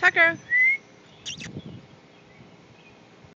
Tucker.